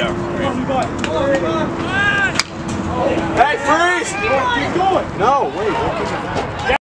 Hey, freeze! Keep going. No, wait.